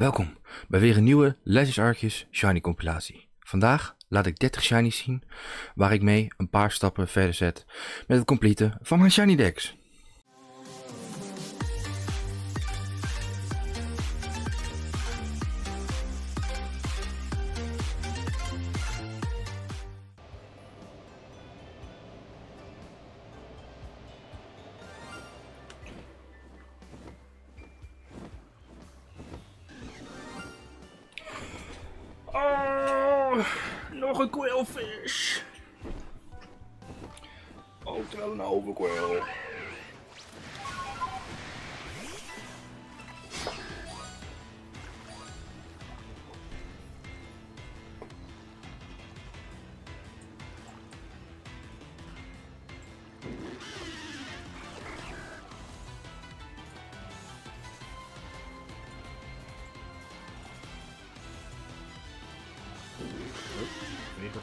Welkom bij weer een nieuwe Legends Arceus Shiny compilatie. Vandaag laat ik 30 Shinies zien, waar ik mee een paar stappen verder zet met het completen van mijn Shiny decks.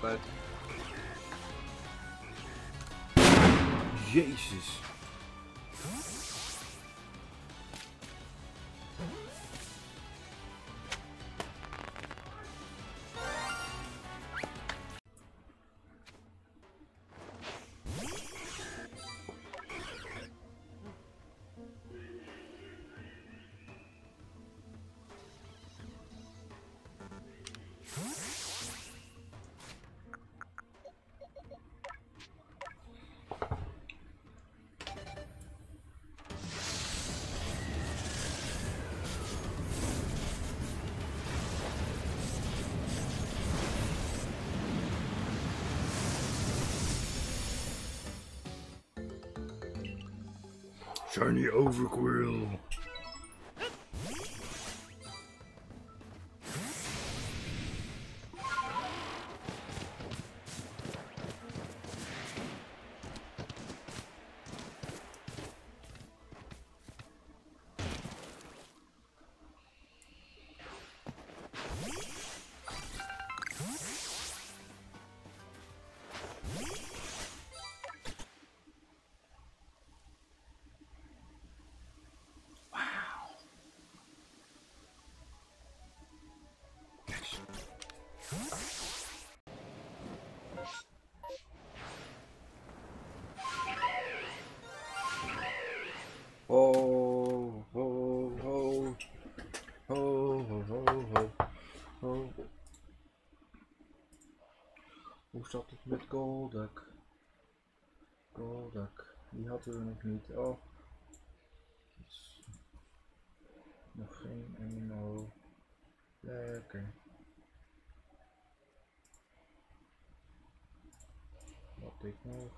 Wie gaat uit? Jezus. Shiny Overquill. Ho, ho. Ho, ho, ho, ho. ho. Hoe zat het met Golduck? Golduck, die hadden we nog niet. Oh.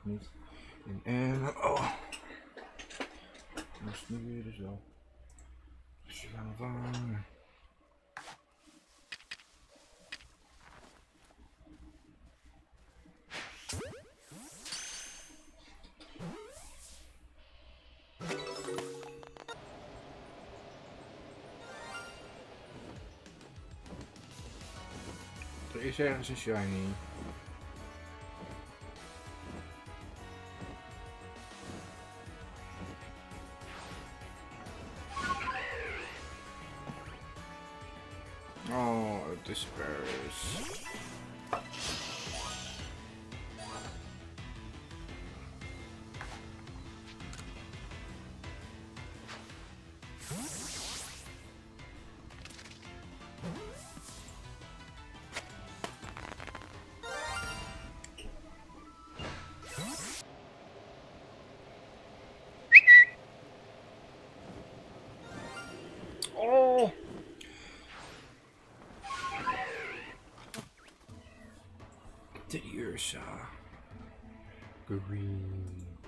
Niet. In en oh. Moest nu weer dus wel. Dus we gaan vangen. Er is ergens een shiny. Green.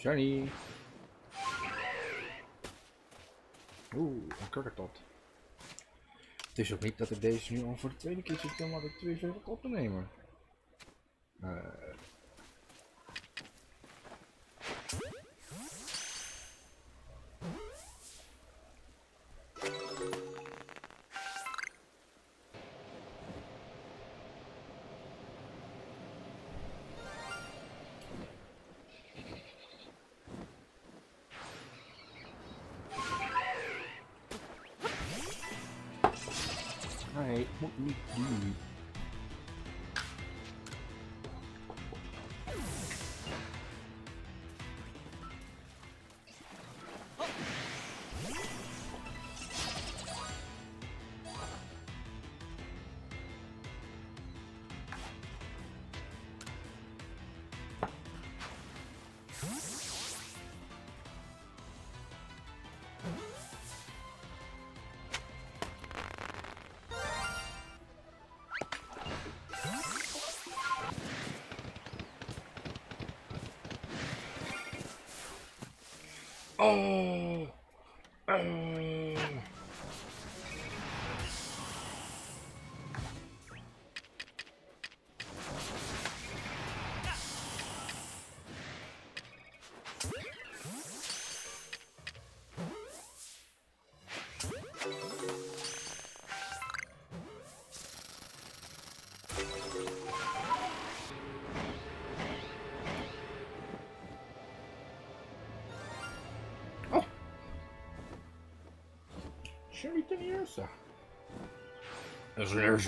Shiny. Oeh, een kurkertot. Het is ook niet dat ik deze nu al voor de tweede keer zit om de twee op te nemen. Eh, Oh. Shirley Teniosa. There's, there's,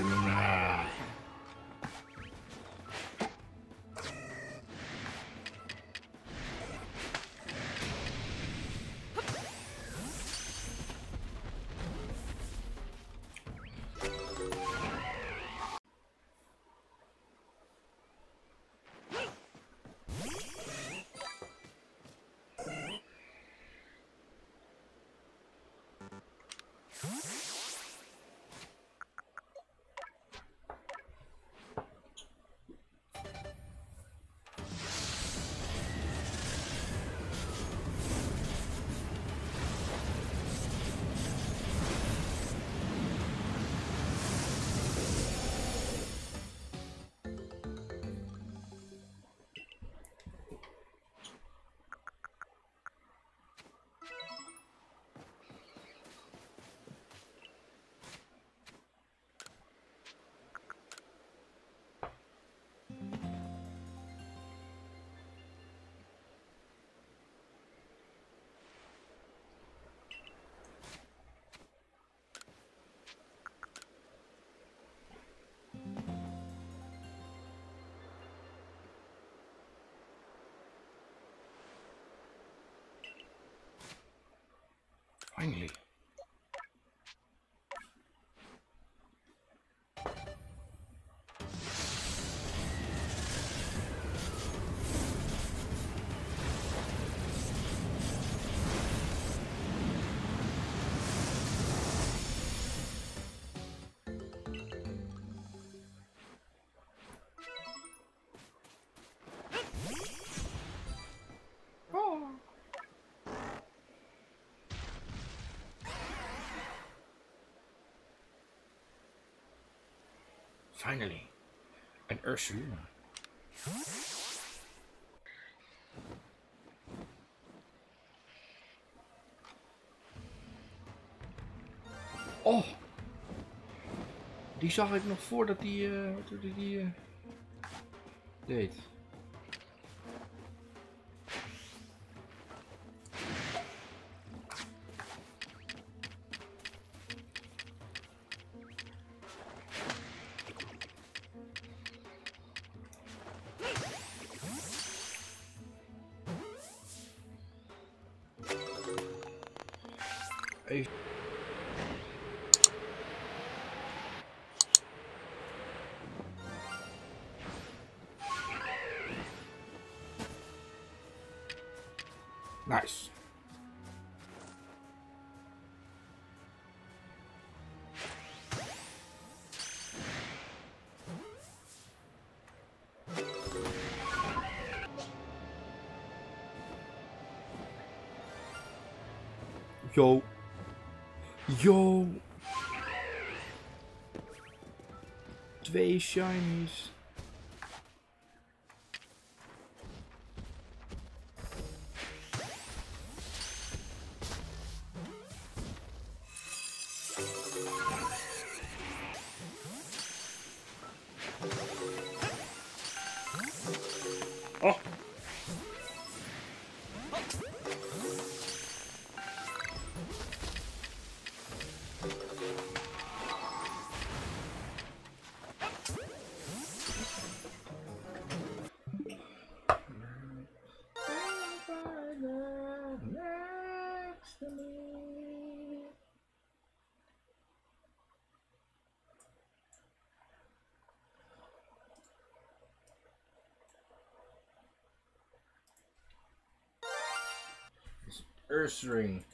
Finally. Finally, an Ursula. Oh! Die zag ik nog voordat die, uh, die, uh, deed. Nice. Yo. Yo. Twee shinies. Ursaring.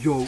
Yo.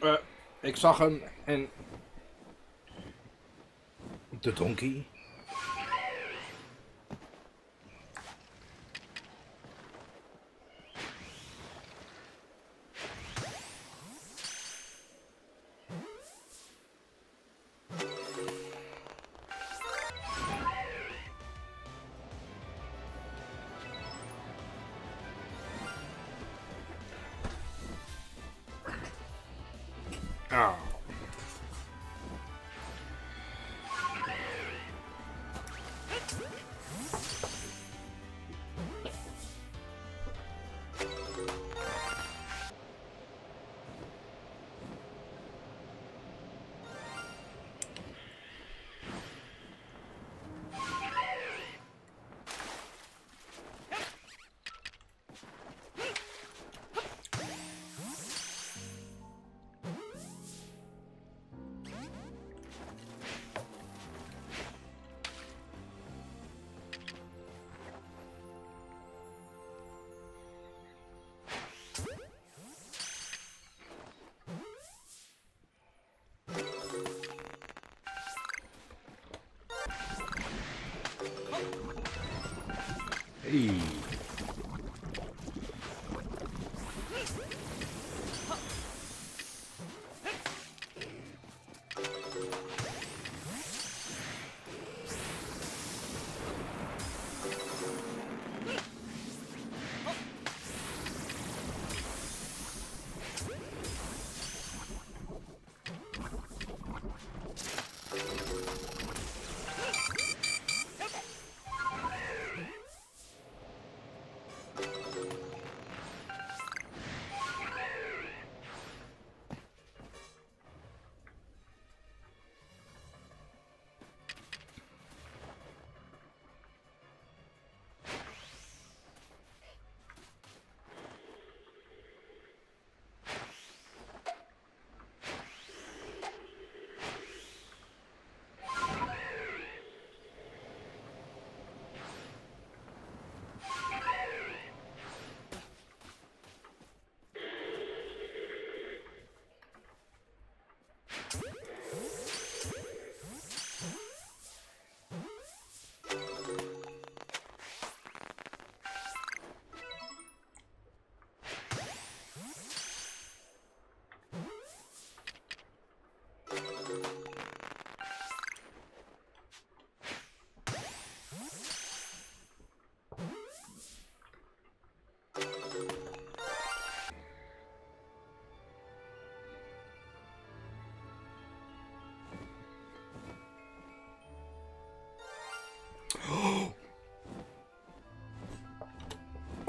Eh, ik zag hem en. De donkey. Oh.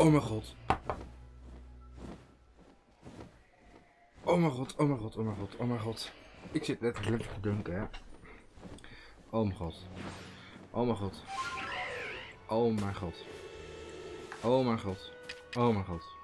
Oh mijn god. Oh mijn god, oh mijn god, oh mijn god, oh mijn god. Ik zit net gelukkig te dunken, hè. Oh mijn god. Oh mijn god. Oh mijn god. Oh mijn god. Oh mijn god.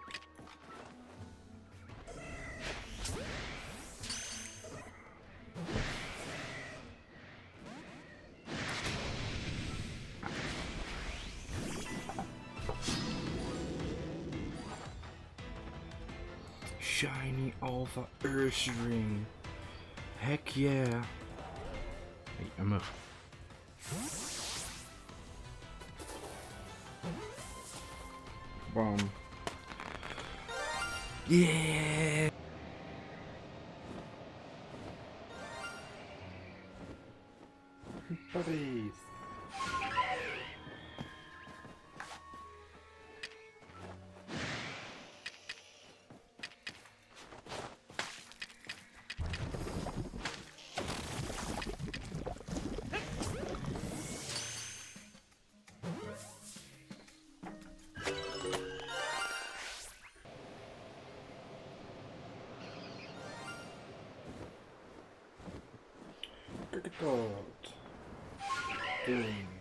shiny Alpha Earth Ring. Heck yeah. Hey, I'm up. Bomb. Yeah! at that. Boom.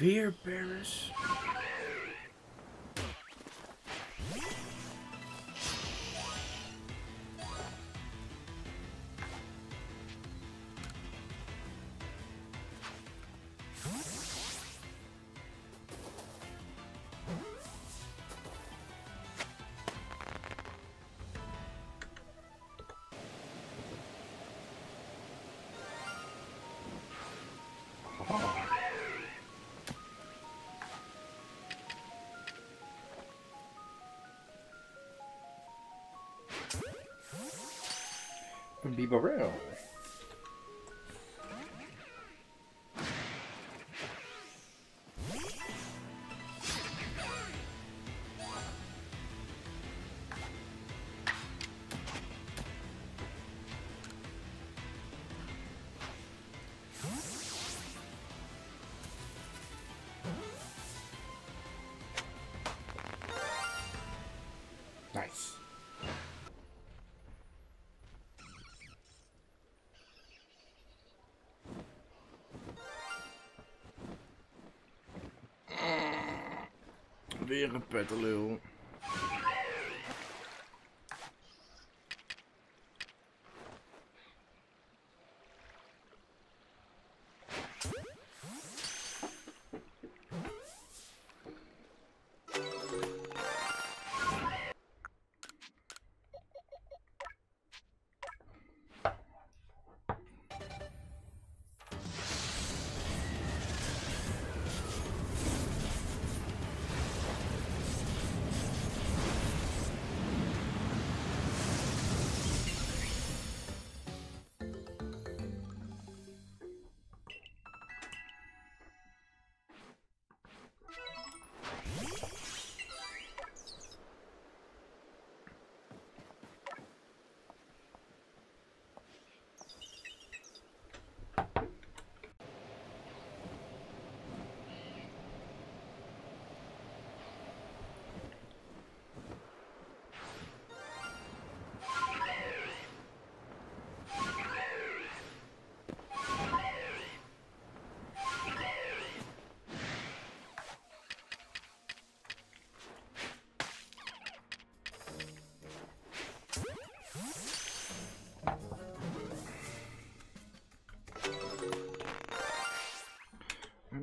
Beer bearers. Huh? Paris? Bibarel. Nice. Weer een pettelul.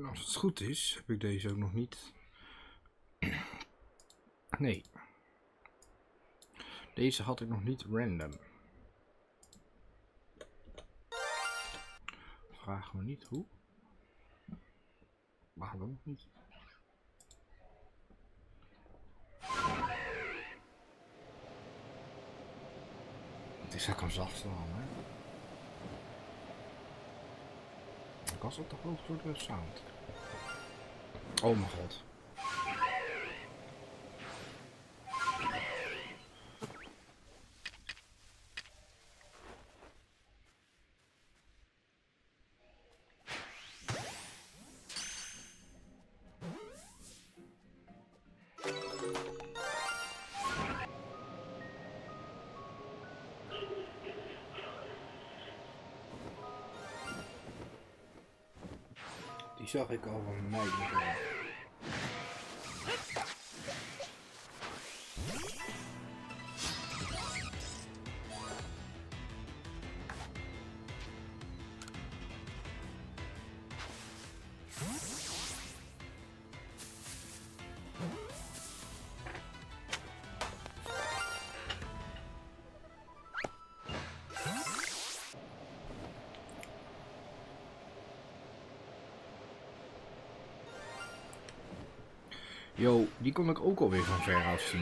Als het goed is, heb ik deze ook nog niet. Nee. Deze had ik nog niet random. Vragen we niet hoe. Waarom niet? Het is lekker zacht slaan, hè? Ik was het toch hoog door de sound. Oh mijn god. Die zag ik al van mij. Kon ik ook alweer van ver af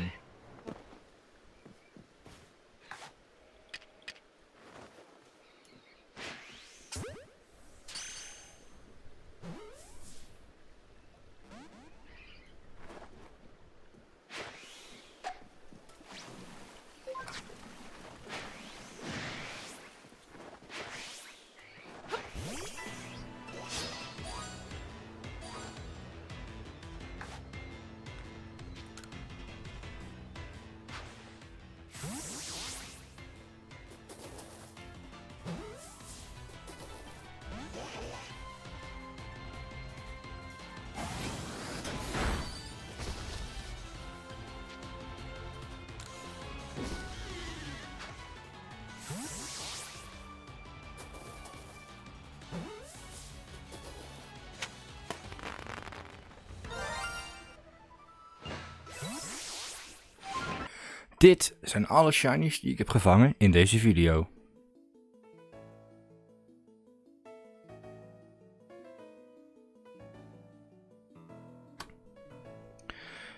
Dit zijn alle shinies die ik heb gevangen in deze video.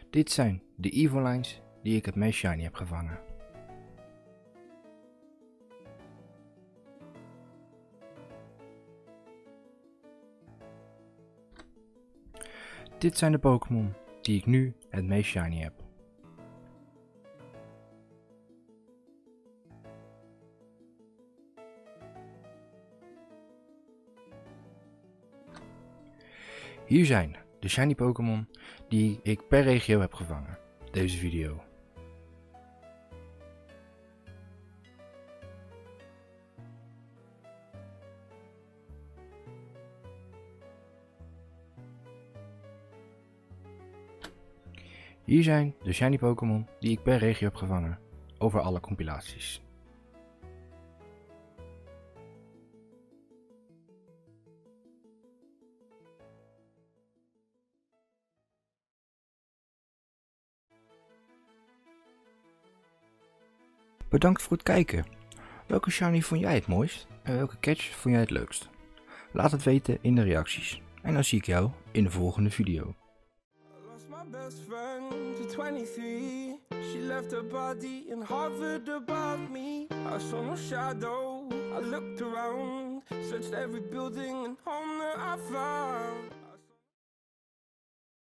Dit zijn de Evolines die ik het meest shiny heb gevangen. Dit zijn de Pokémon die ik nu het meest shiny heb. Hier zijn de shiny Pokémon die ik per regio heb gevangen. Deze video. Hier zijn de shiny Pokémon die ik per regio heb gevangen over alle compilaties. Bedankt voor het kijken. Welke shiny vond jij het mooist en welke catch vond jij het leukst? Laat het weten in de reacties. En dan zie ik jou in de volgende video.